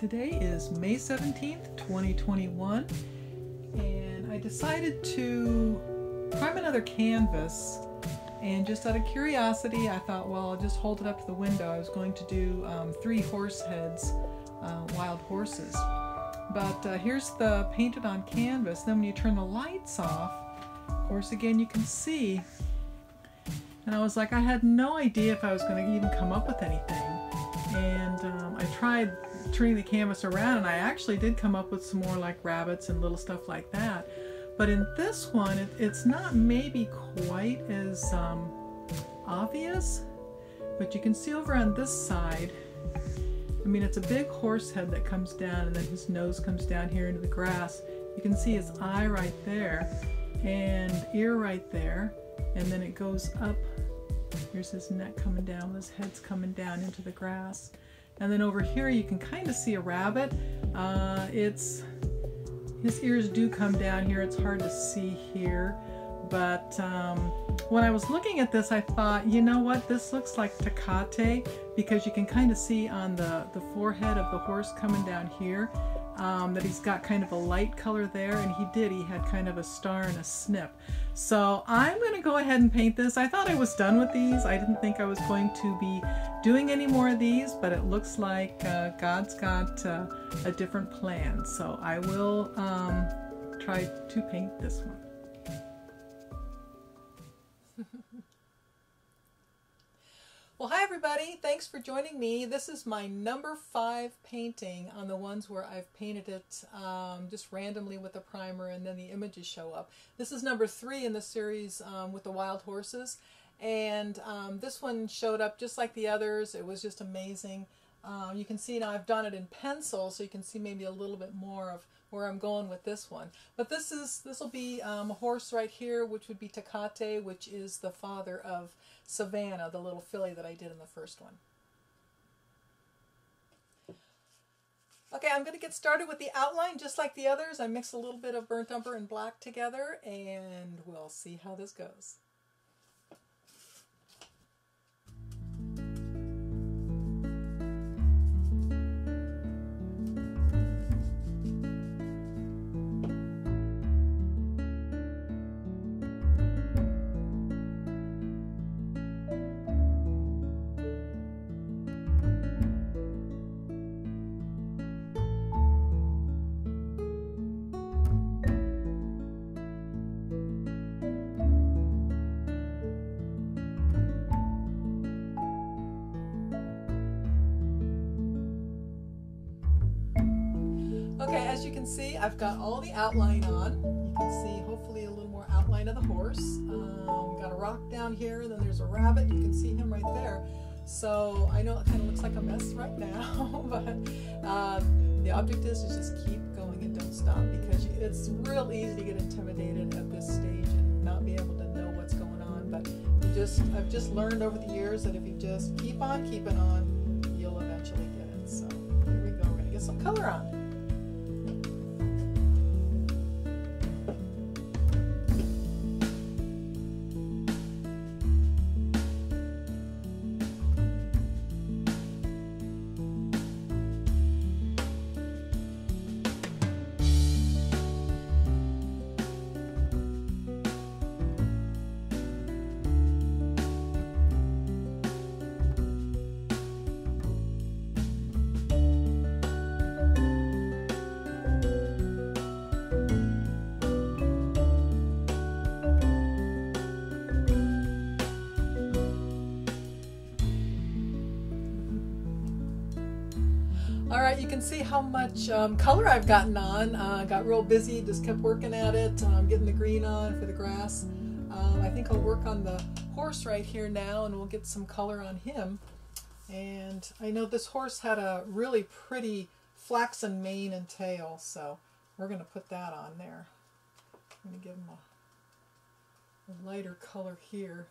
Today is May 17th, 2021, and I decided to prime another canvas. And just out of curiosity, I thought, well, I'll just hold it up to the window. I was going to do um, three horse heads, uh, wild horses. But uh, here's the painted on canvas. Then when you turn the lights off, of course, again, you can see. And I was like, I had no idea if I was going to even come up with anything. And um, tried turning the canvas around and I actually did come up with some more like rabbits and little stuff like that. But in this one, it, it's not maybe quite as um, obvious, but you can see over on this side, I mean, it's a big horse head that comes down and then his nose comes down here into the grass. You can see his eye right there and ear right there. And then it goes up. Here's his neck coming down, his head's coming down into the grass. And then over here you can kind of see a rabbit. Uh, it's His ears do come down here. It's hard to see here. But um, when I was looking at this, I thought, you know what, this looks like Tecate because you can kind of see on the, the forehead of the horse coming down here um, that he's got kind of a light color there, and he did. He had kind of a star and a snip. So I'm going to go ahead and paint this. I thought I was done with these. I didn't think I was going to be doing any more of these, but it looks like uh, God's got uh, a different plan. So I will um, try to paint this one. Well, hi everybody. Thanks for joining me. This is my number five painting on the ones where I've painted it um, just randomly with a primer and then the images show up. This is number three in the series um, with the wild horses. And um, this one showed up just like the others. It was just amazing. Um, you can see now I've done it in pencil so you can see maybe a little bit more of where I'm going with this one. But this is this will be um, a horse right here, which would be Tecate, which is the father of Savannah, the little filly that I did in the first one. Okay, I'm going to get started with the outline just like the others. I mix a little bit of burnt umber and black together and we'll see how this goes. Okay, as you can see, I've got all the outline on. You can see hopefully a little more outline of the horse. Um, got a rock down here, then there's a rabbit. You can see him right there. So I know it kind of looks like a mess right now, but uh, the object is to just keep going and don't stop because it's real easy to get intimidated at this stage and not be able to know what's going on. But you just, I've just learned over the years that if you just keep on keeping on, you'll eventually get it. So here we go. We're gonna get some color on. You can see how much um, color I've gotten on. Uh, got real busy, just kept working at it, um, getting the green on for the grass. Um, I think I'll work on the horse right here now and we'll get some color on him. And I know this horse had a really pretty flaxen mane and tail, so we're going to put that on there. I'm going to give him a, a lighter color here.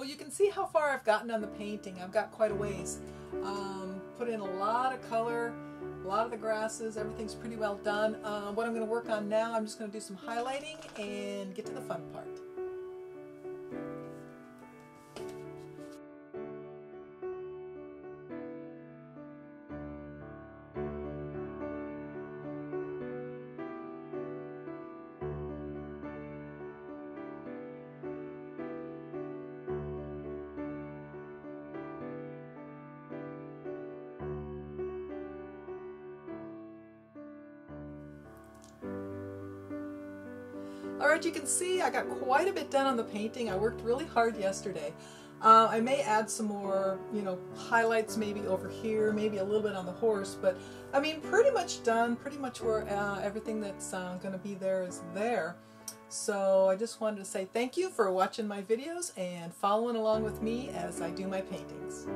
Well, you can see how far I've gotten on the painting. I've got quite a ways. Um, put in a lot of color, a lot of the grasses, everything's pretty well done. Uh, what I'm going to work on now, I'm just going to do some highlighting and get to the fun part. Alright, you can see I got quite a bit done on the painting. I worked really hard yesterday. Uh, I may add some more, you know, highlights maybe over here, maybe a little bit on the horse, but I mean, pretty much done, pretty much where uh, everything that's uh, going to be there is there. So I just wanted to say thank you for watching my videos and following along with me as I do my paintings.